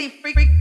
sexy freak. freak.